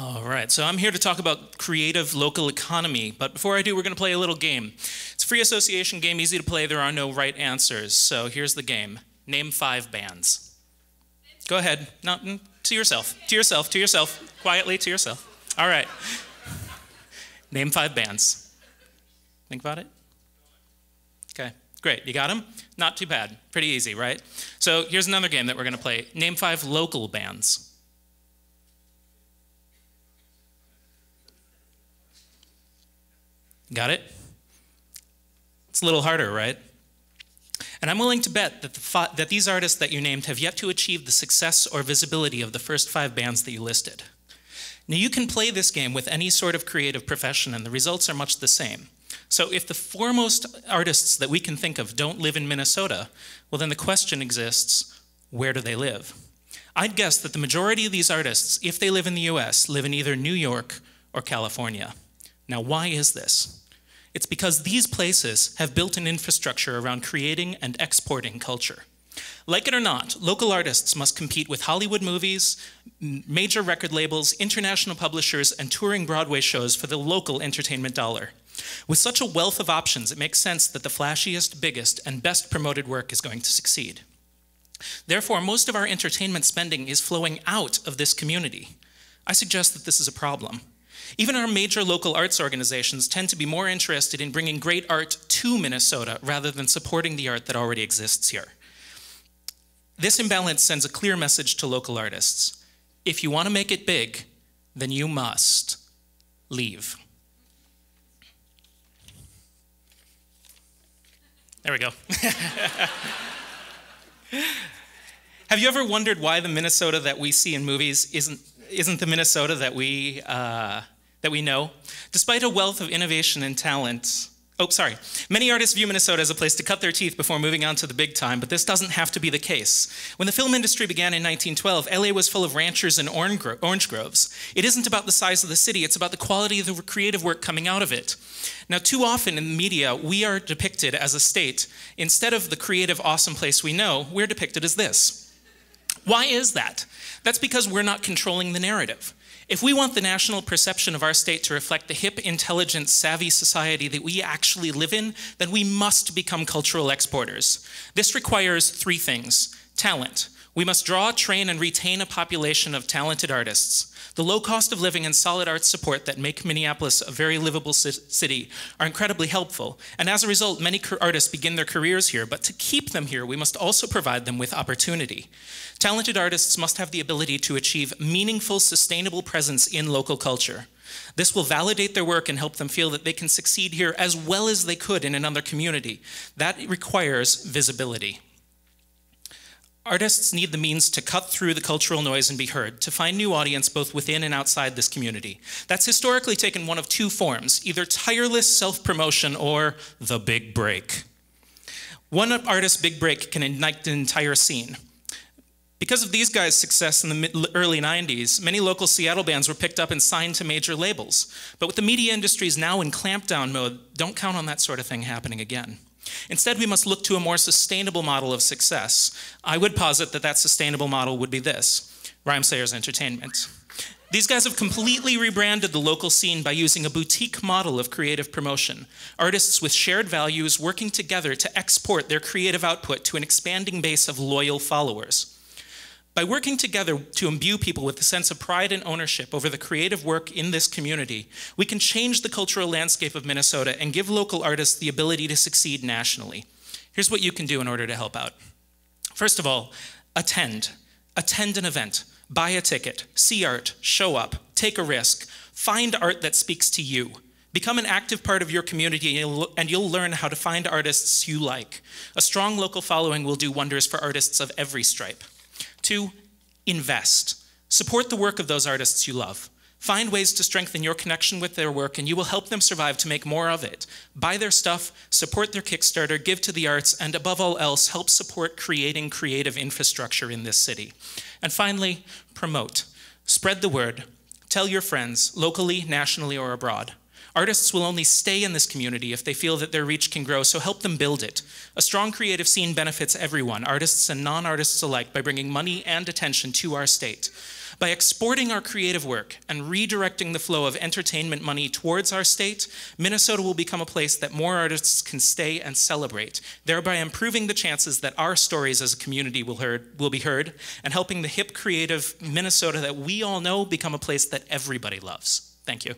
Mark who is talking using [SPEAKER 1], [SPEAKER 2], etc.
[SPEAKER 1] All right, so I'm here to talk about creative local economy, but before I do, we're going to play a little game. It's a free association game, easy to play, there are no right answers. So here's the game Name five bands. Go ahead, not mm, to yourself, to yourself, to yourself, quietly to yourself. All right. Name five bands. Think about it? Okay, great. You got them? Not too bad. Pretty easy, right? So here's another game that we're going to play. Name five local bands. Got it? It's a little harder, right? And I'm willing to bet that, the that these artists that you named have yet to achieve the success or visibility of the first five bands that you listed. Now, you can play this game with any sort of creative profession, and the results are much the same. So, if the foremost artists that we can think of don't live in Minnesota, well, then the question exists where do they live? I'd guess that the majority of these artists, if they live in the US, live in either New York or California. Now, why is this? It's because these places have built an infrastructure around creating and exporting culture. Like it or not, local artists must compete with Hollywood movies, major record labels, international publishers, and touring Broadway shows for the local entertainment dollar. With such a wealth of options, it makes sense that the flashiest, biggest, and best promoted work is going to succeed. Therefore, most of our entertainment spending is flowing out of this community. I suggest that this is a problem. Even our major local arts organizations tend to be more interested in bringing great art to Minnesota rather than supporting the art that already exists here. This imbalance sends a clear message to local artists. If you want to make it big, then you must leave. There we go. Have you ever wondered why the Minnesota that we see in movies isn't, isn't the Minnesota that we uh, that we know. Despite a wealth of innovation and talent, oh, sorry, many artists view Minnesota as a place to cut their teeth before moving on to the big time, but this doesn't have to be the case. When the film industry began in 1912, LA was full of ranchers and orange groves. It isn't about the size of the city, it's about the quality of the creative work coming out of it. Now, too often in the media, we are depicted as a state. Instead of the creative, awesome place we know, we're depicted as this. Why is that? That's because we're not controlling the narrative. If we want the national perception of our state to reflect the hip, intelligent, savvy society that we actually live in, then we must become cultural exporters. This requires three things talent. We must draw, train, and retain a population of talented artists. The low cost of living and solid arts support that make Minneapolis a very livable city are incredibly helpful. And as a result, many artists begin their careers here. But to keep them here, we must also provide them with opportunity. Talented artists must have the ability to achieve meaningful, sustainable presence in local culture. This will validate their work and help them feel that they can succeed here as well as they could in another community. That requires visibility. Artists need the means to cut through the cultural noise and be heard, to find new audience both within and outside this community. That's historically taken one of two forms either tireless self promotion or the big break. One artist's big break can ignite an entire scene. Because of these guys' success in the early 90s, many local Seattle bands were picked up and signed to major labels. But with the media industries now in clampdown mode, don't count on that sort of thing happening again. Instead, we must look to a more sustainable model of success. I would posit that that sustainable model would be this Rhymesayers Entertainment. These guys have completely rebranded the local scene by using a boutique model of creative promotion. Artists with shared values working together to export their creative output to an expanding base of loyal followers. By working together to imbue people with a sense of pride and ownership over the creative work in this community, we can change the cultural landscape of Minnesota and give local artists the ability to succeed nationally. Here's what you can do in order to help out. First of all, attend. Attend an event. Buy a ticket. See art. Show up. Take a risk. Find art that speaks to you. Become an active part of your community and you'll learn how to find artists you like. A strong local following will do wonders for artists of every stripe. Two, invest. Support the work of those artists you love. Find ways to strengthen your connection with their work, and you will help them survive to make more of it. Buy their stuff, support their Kickstarter, give to the arts, and above all else, help support creating creative infrastructure in this city. And finally, promote. Spread the word. Tell your friends, locally, nationally, or abroad. Artists will only stay in this community if they feel that their reach can grow, so help them build it. A strong creative scene benefits everyone, artists and non artists alike, by bringing money and attention to our state. By exporting our creative work and redirecting the flow of entertainment money towards our state, Minnesota will become a place that more artists can stay and celebrate, thereby improving the chances that our stories as a community will, heard, will be heard and helping the hip, creative Minnesota that we all know become a place that everybody loves. Thank you.